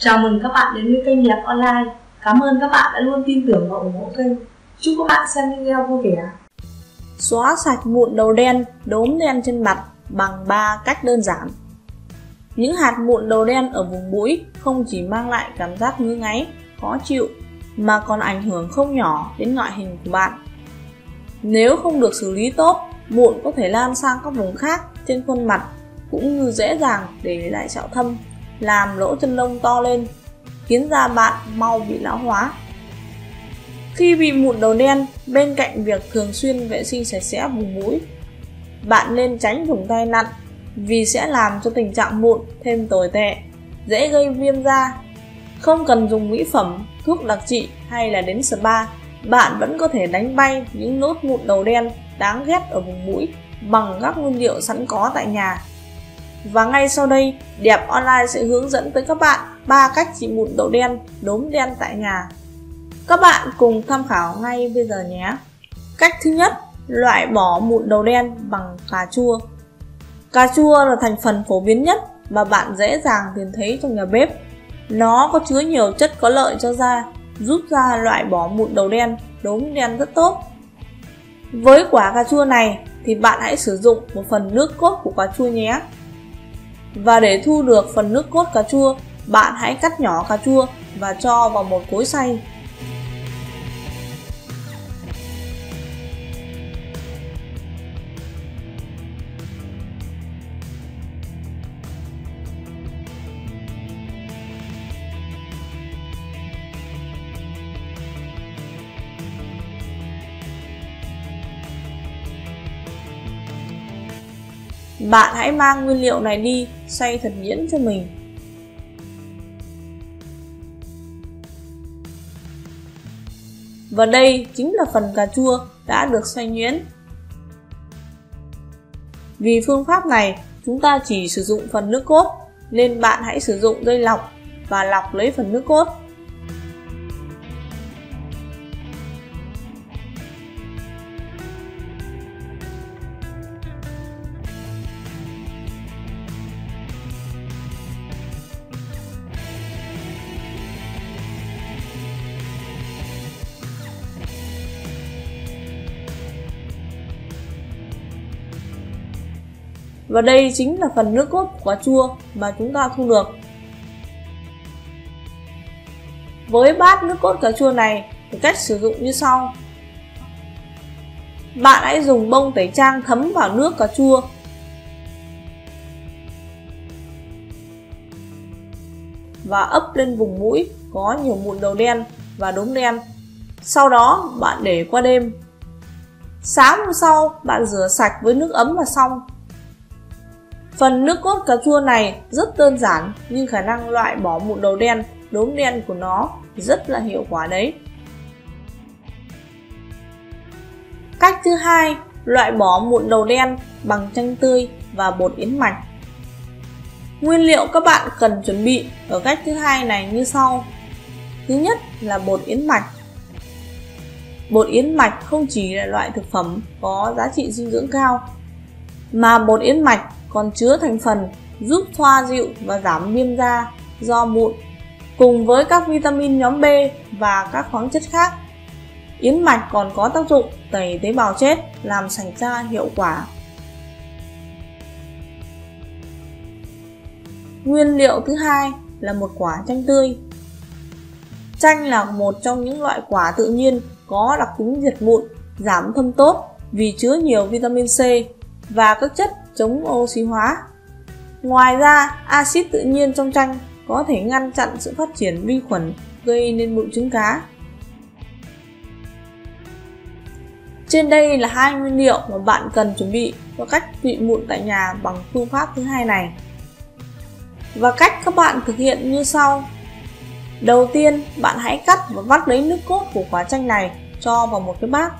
Chào mừng các bạn đến với kênh Đẹp Online. Cảm ơn các bạn đã luôn tin tưởng và ủng hộ kênh. Chúc các bạn xem video vui vẻ. Xóa sạch mụn đầu đen, đốm đen trên mặt bằng 3 cách đơn giản. Những hạt mụn đầu đen ở vùng mũi không chỉ mang lại cảm giác ngứa ngáy, khó chịu mà còn ảnh hưởng không nhỏ đến ngoại hình của bạn. Nếu không được xử lý tốt, mụn có thể lan sang các vùng khác trên khuôn mặt cũng như dễ dàng để lại sẹo thâm làm lỗ chân lông to lên, khiến da bạn mau bị lão hóa. Khi bị mụn đầu đen, bên cạnh việc thường xuyên vệ sinh sạch sẽ vùng mũi, bạn nên tránh dùng tay nặn vì sẽ làm cho tình trạng mụn thêm tồi tệ, dễ gây viêm da. Không cần dùng mỹ phẩm, thuốc đặc trị hay là đến spa, bạn vẫn có thể đánh bay những nốt mụn đầu đen đáng ghét ở vùng mũi bằng các nguyên liệu sẵn có tại nhà và ngay sau đây, Đẹp Online sẽ hướng dẫn tới các bạn ba cách trị mụn đậu đen, đốm đen tại nhà. Các bạn cùng tham khảo ngay bây giờ nhé. Cách thứ nhất, loại bỏ mụn đầu đen bằng cà chua. Cà chua là thành phần phổ biến nhất mà bạn dễ dàng tìm thấy trong nhà bếp. Nó có chứa nhiều chất có lợi cho da, giúp da loại bỏ mụn đầu đen, đốm đen rất tốt. Với quả cà chua này thì bạn hãy sử dụng một phần nước cốt của cà chua nhé. Và để thu được phần nước cốt cà chua, bạn hãy cắt nhỏ cà chua và cho vào một cối xay. Bạn hãy mang nguyên liệu này đi, xay thật nhuyễn cho mình. Và đây chính là phần cà chua đã được xay nhuyễn. Vì phương pháp này, chúng ta chỉ sử dụng phần nước cốt, nên bạn hãy sử dụng dây lọc và lọc lấy phần nước cốt. Và đây chính là phần nước cốt của quả chua mà chúng ta thu được. Với bát nước cốt cà chua này thì cách sử dụng như sau. Bạn hãy dùng bông tẩy trang thấm vào nước cà chua. Và ấp lên vùng mũi, có nhiều mụn đầu đen và đốm đen. Sau đó, bạn để qua đêm. Sáng hôm sau, bạn rửa sạch với nước ấm là xong. Phần nước cốt cà chua này rất đơn giản nhưng khả năng loại bỏ mụn đầu đen, đốm đen của nó rất là hiệu quả đấy. Cách thứ hai, loại bỏ mụn đầu đen bằng chanh tươi và bột yến mạch. Nguyên liệu các bạn cần chuẩn bị ở cách thứ hai này như sau. Thứ nhất là bột yến mạch. Bột yến mạch không chỉ là loại thực phẩm có giá trị dinh dưỡng cao, mà bột yến mạch còn chứa thành phần giúp xoa dịu và giảm viêm da do mụn cùng với các vitamin nhóm B và các khoáng chất khác. Yến mạch còn có tác dụng tẩy tế bào chết làm sạch da hiệu quả. Nguyên liệu thứ hai là một quả chanh tươi. Chanh là một trong những loại quả tự nhiên có đặc tính diệt mụn, giảm thâm tốt vì chứa nhiều vitamin C và các chất chống oxy hóa. Ngoài ra, axit tự nhiên trong chanh có thể ngăn chặn sự phát triển vi khuẩn gây nên mụn trứng cá. Trên đây là hai nguyên liệu mà bạn cần chuẩn bị cho cách trị mụn tại nhà bằng phương pháp thứ hai này. Và cách các bạn thực hiện như sau. Đầu tiên, bạn hãy cắt và vắt lấy nước cốt của quả chanh này cho vào một cái bát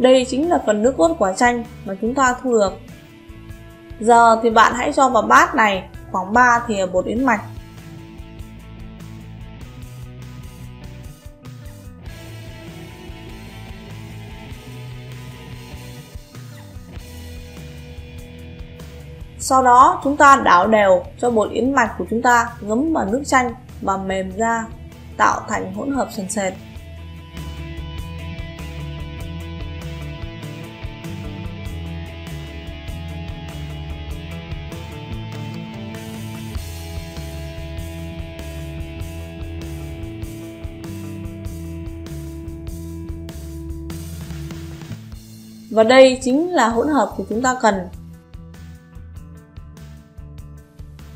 Đây chính là phần nước cốt quả chanh mà chúng ta thu được. Giờ thì bạn hãy cho vào bát này khoảng 3 thìa bột yến mạch. Sau đó chúng ta đảo đều cho bột yến mạch của chúng ta ngấm vào nước chanh và mềm ra, tạo thành hỗn hợp sền sệt. Và đây chính là hỗn hợp của chúng ta cần.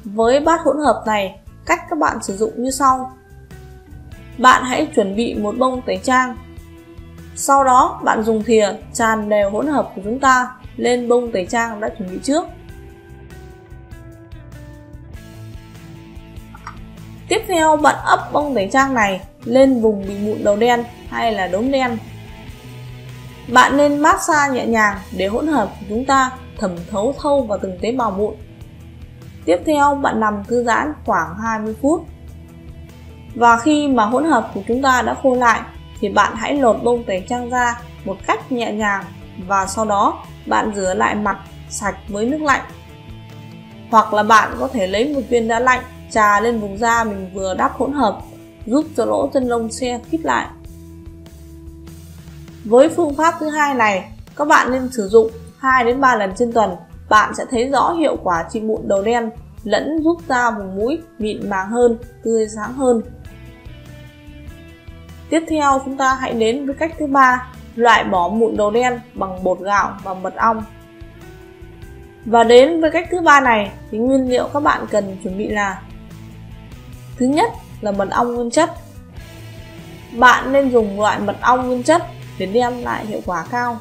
Với bát hỗn hợp này, cách các bạn sử dụng như sau. Bạn hãy chuẩn bị một bông tẩy trang. Sau đó, bạn dùng thìa tràn đều hỗn hợp của chúng ta lên bông tẩy trang đã chuẩn bị trước. Tiếp theo, bạn ấp bông tẩy trang này lên vùng bị mụn đầu đen hay là đốm đen bạn nên massage nhẹ nhàng để hỗn hợp của chúng ta, thẩm thấu sâu vào từng tế bào mụn. Tiếp theo, bạn nằm thư giãn khoảng 20 phút. Và khi mà hỗn hợp của chúng ta đã khô lại, thì bạn hãy lột bông tẩy trang ra một cách nhẹ nhàng và sau đó bạn rửa lại mặt sạch với nước lạnh. Hoặc là bạn có thể lấy một viên đá lạnh trà lên vùng da mình vừa đắp hỗn hợp, giúp cho lỗ chân lông xe khít lại. Với phương pháp thứ hai này, các bạn nên sử dụng 2 đến 3 lần trên tuần. Bạn sẽ thấy rõ hiệu quả trị mụn đầu đen lẫn giúp da vùng mũi mịn màng hơn, tươi sáng hơn. Tiếp theo chúng ta hãy đến với cách thứ ba, loại bỏ mụn đầu đen bằng bột gạo và mật ong. Và đến với cách thứ ba này thì nguyên liệu các bạn cần chuẩn bị là Thứ nhất là mật ong nguyên chất. Bạn nên dùng loại mật ong nguyên chất để đem lại hiệu quả cao.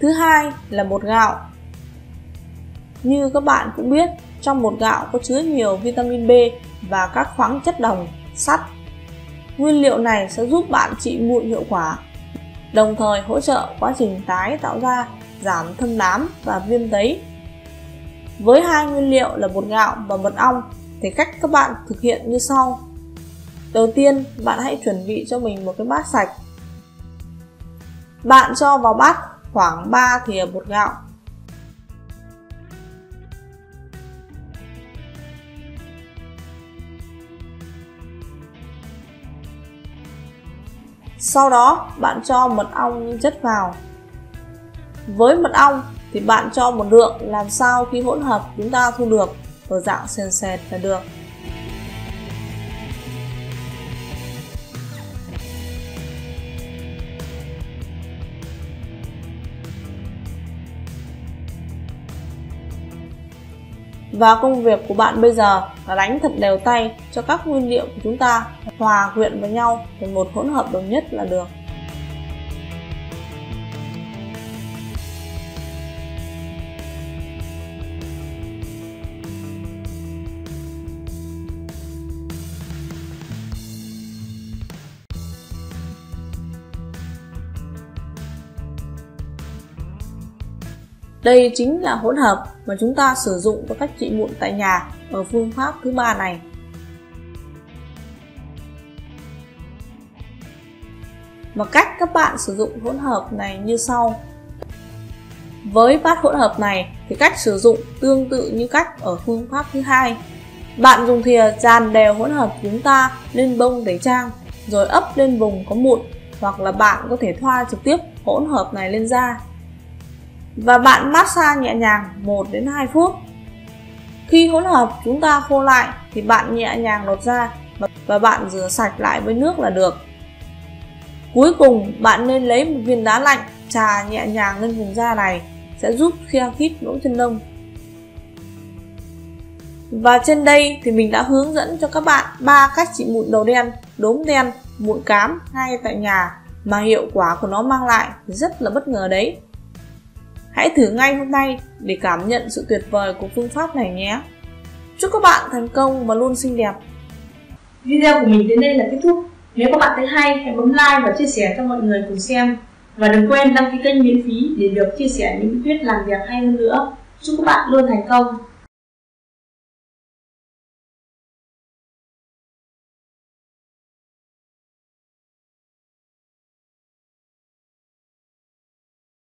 Thứ hai là bột gạo. Như các bạn cũng biết, trong bột gạo có chứa nhiều vitamin B và các khoáng chất đồng, sắt. Nguyên liệu này sẽ giúp bạn trị mụn hiệu quả, đồng thời hỗ trợ quá trình tái tạo ra, giảm thâm nám và viêm tấy. Với hai nguyên liệu là bột gạo và mật ong thì cách các bạn thực hiện như sau. Đầu tiên, bạn hãy chuẩn bị cho mình một cái bát sạch. Bạn cho vào bát khoảng 3 thìa bột gạo. Sau đó, bạn cho mật ong chất vào. Với mật ong thì bạn cho một lượng làm sao khi hỗn hợp chúng ta thu được ở dạng sền sệt là được. Và công việc của bạn bây giờ là đánh thật đều tay cho các nguyên liệu của chúng ta, hòa quyện với nhau thành một hỗn hợp đồng nhất là được. Đây chính là hỗn hợp mà chúng ta sử dụng cho cách trị mụn tại nhà ở phương pháp thứ ba này. Và cách các bạn sử dụng hỗn hợp này như sau. Với bát hỗn hợp này thì cách sử dụng tương tự như cách ở phương pháp thứ hai. Bạn dùng thìa dàn đều hỗn hợp chúng ta lên bông tẩy trang, rồi ấp lên vùng có mụn hoặc là bạn có thể thoa trực tiếp hỗn hợp này lên da và bạn massage nhẹ nhàng 1 đến 2 phút. Khi hỗn hợp chúng ta khô lại thì bạn nhẹ nhàng lột ra và bạn rửa sạch lại với nước là được. Cuối cùng bạn nên lấy một viên đá lạnh trà nhẹ nhàng lên vùng da này sẽ giúp khe khít lỗ chân lông. Và trên đây thì mình đã hướng dẫn cho các bạn ba cách trị mụn đầu đen, đốm đen, mụn cám ngay tại nhà mà hiệu quả của nó mang lại rất là bất ngờ đấy. Hãy thử ngay hôm nay để cảm nhận sự tuyệt vời của phương pháp này nhé. Chúc các bạn thành công và luôn xinh đẹp. Video của mình đến đây là kết thúc. Nếu các bạn thấy hay, hãy bấm like và chia sẻ cho mọi người cùng xem. Và đừng quên đăng ký kênh miễn phí để được chia sẻ những bí quyết làm việc hay hơn nữa. Chúc các bạn luôn thành công!